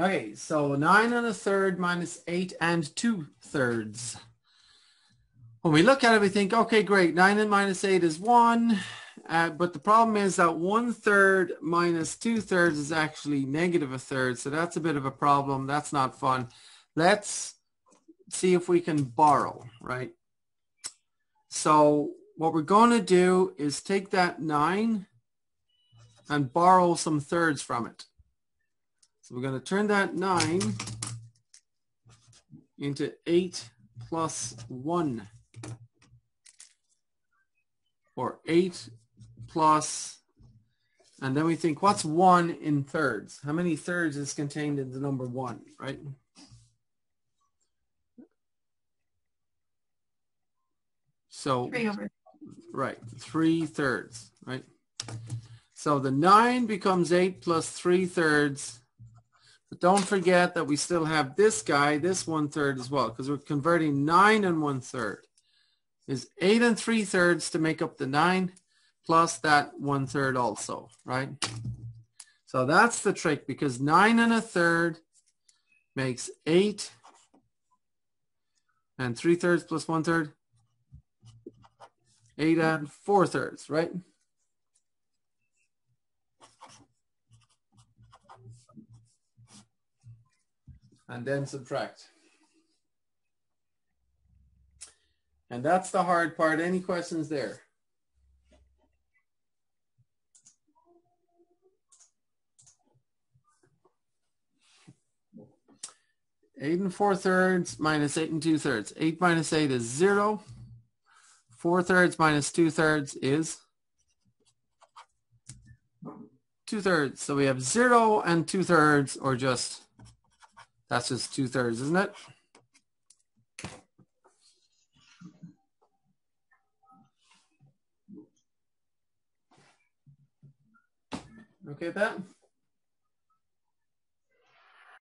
Okay, so 9 and a third minus 8 and 2 thirds. When we look at it, we think, okay, great, 9 and minus 8 is 1. Uh, but the problem is that 1 third minus 2 thirds is actually negative a third. So that's a bit of a problem. That's not fun. Let's see if we can borrow, right? So what we're going to do is take that 9 and borrow some thirds from it. So we're going to turn that 9 into 8 plus 1. Or 8 plus, and then we think, what's 1 in thirds? How many thirds is contained in the number 1, right? So, Three right, 3 thirds, right? So the 9 becomes 8 plus 3 thirds but don't forget that we still have this guy, this one third as well, because we're converting nine and one third. Is eight and three thirds to make up the nine, plus that one third also, right? So that's the trick, because nine and a third makes eight, and three thirds plus one third, eight and four thirds, right? And then subtract. And that's the hard part. Any questions there? Eight and four thirds minus eight and two thirds. Eight minus eight is zero. Four thirds minus two thirds is two thirds. So we have zero and two thirds or just that's just two thirds, isn't it? Okay, Pat?